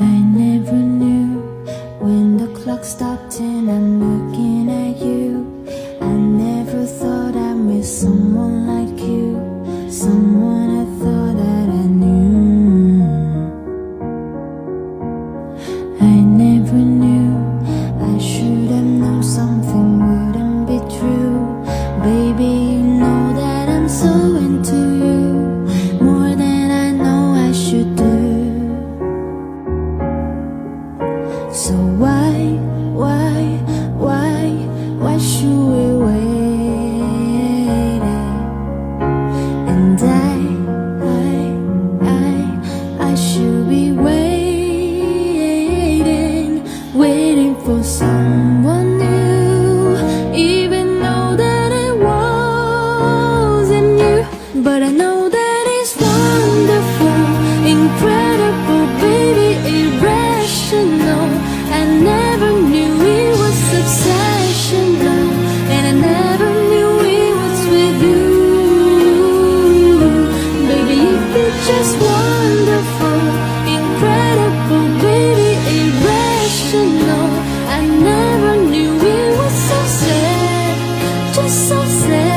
I never knew when the clock stopped and I'm looking at you. I never thought I'd miss someone like you, someone I thought that I knew. I never for someone new, even though that it wasn't you. But I know that so sad.